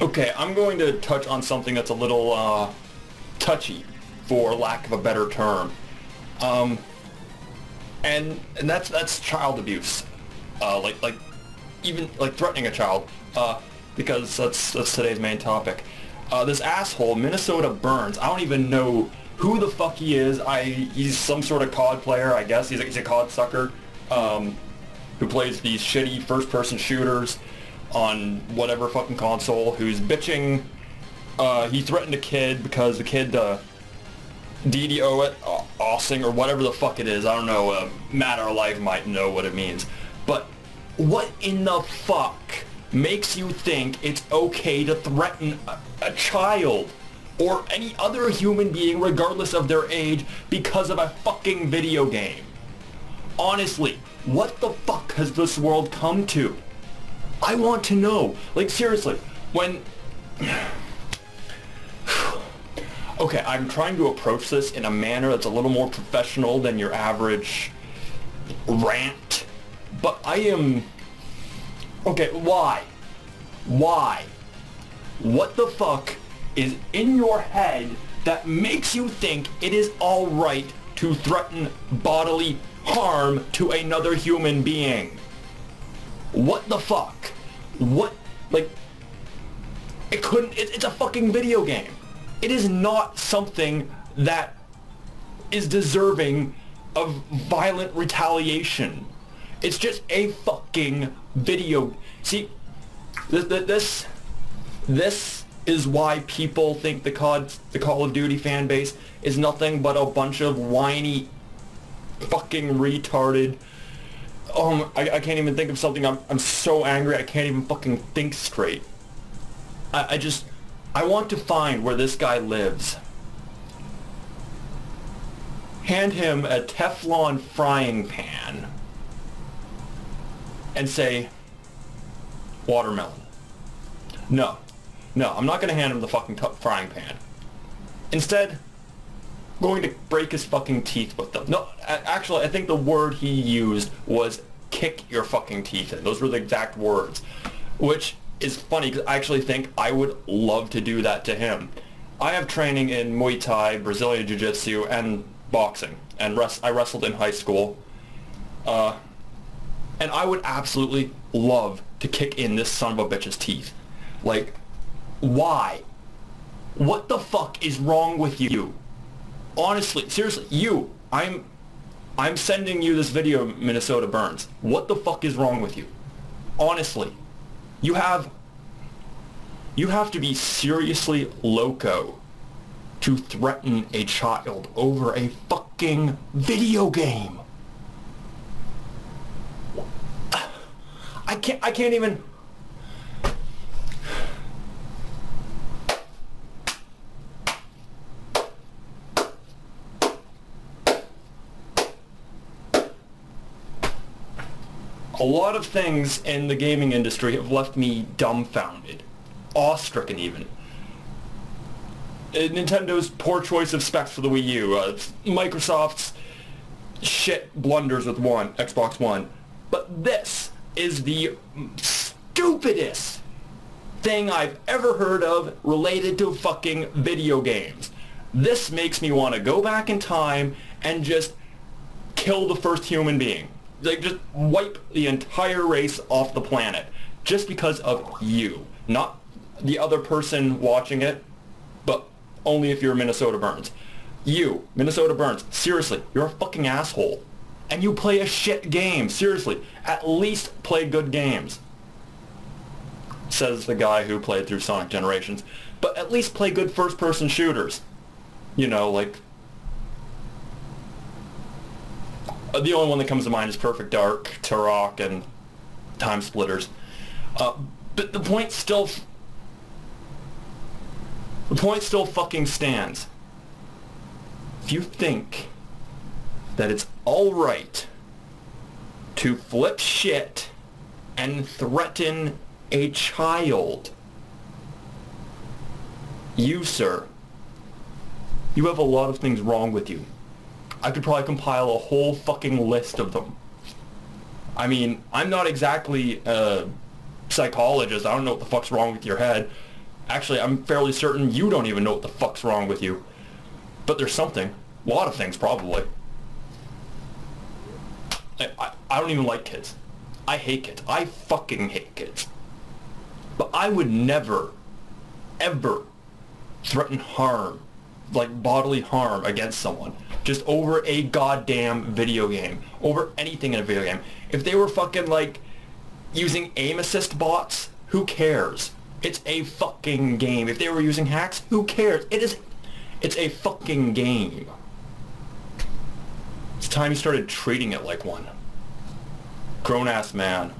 Okay, I'm going to touch on something that's a little uh, touchy, for lack of a better term, um, and and that's that's child abuse, uh, like like even like threatening a child, uh, because that's that's today's main topic. Uh, this asshole, Minnesota Burns. I don't even know who the fuck he is. I he's some sort of COD player, I guess. He's a, he's a COD sucker um, who plays these shitty first-person shooters on whatever fucking console. Who's bitching? Uh, he threatened a kid because the kid uh, DDO it, uh, Ossing or whatever the fuck it is. I don't know. Uh, Matter of Life might know what it means, but what in the fuck makes you think it's okay to threaten a, a child? or any other human being regardless of their age because of a fucking video game. Honestly, what the fuck has this world come to? I want to know. Like seriously, when... okay, I'm trying to approach this in a manner that's a little more professional than your average rant, but I am... Okay, why? Why? What the fuck is in your head that makes you think it is alright to threaten bodily harm to another human being? What the fuck? What, like, it couldn't, it, it's a fucking video game. It is not something that is deserving of violent retaliation. It's just a fucking video. See, this, this, this is why people think the COD, the Call of Duty fan base is nothing but a bunch of whiny, fucking retarded. Um, I, I can't even think of something. I'm, I'm so angry. I can't even fucking think straight. I, I just, I want to find where this guy lives. Hand him a Teflon frying pan and say, watermelon. No. No, I'm not going to hand him the fucking frying pan. Instead, going to break his fucking teeth with them. No, actually, I think the word he used was kick your fucking teeth in. Those were the exact words. Which is funny because I actually think I would love to do that to him. I have training in Muay Thai, Brazilian Jiu-Jitsu, and boxing. And res- I wrestled in high school. Uh, and I would absolutely love to kick in this son of a bitch's teeth. Like, why? What the fuck is wrong with you? Honestly, seriously, you. I'm I'm sending you this video, Minnesota Burns. What the fuck is wrong with you? Honestly. You have you have to be seriously loco to threaten a child over a fucking video game. I can't I can't even a lot of things in the gaming industry have left me dumbfounded, awestricken even. Uh, Nintendo's poor choice of specs for the Wii U, uh, Microsoft's shit blunders with one Xbox One, but this is the stupidest thing I've ever heard of related to fucking video games. This makes me want to go back in time and just kill the first human being like just wipe the entire race off the planet just because of you, not the other person watching it, but only if you're Minnesota Burns. You, Minnesota Burns, seriously, you're a fucking asshole. And you play a shit game, seriously. At least play good games. Says the guy who played through Sonic Generations. But at least play good first-person shooters. You know, like Uh, the only one that comes to mind is Perfect Dark, Turok, and Time Splitters. Uh, but the point still... The point still fucking stands. If you think that it's alright to flip shit and threaten a child, you, sir, you have a lot of things wrong with you. I could probably compile a whole fucking list of them. I mean, I'm not exactly a psychologist. I don't know what the fuck's wrong with your head. Actually, I'm fairly certain you don't even know what the fuck's wrong with you. But there's something. A lot of things, probably. I, I, I don't even like kids. I hate kids. I fucking hate kids. But I would never, ever threaten harm, like bodily harm against someone just over a goddamn video game, over anything in a video game. If they were fucking like using aim assist bots, who cares? It's a fucking game. If they were using hacks, who cares? It is, it's a fucking game. It's time you started treating it like one. Grown-ass man.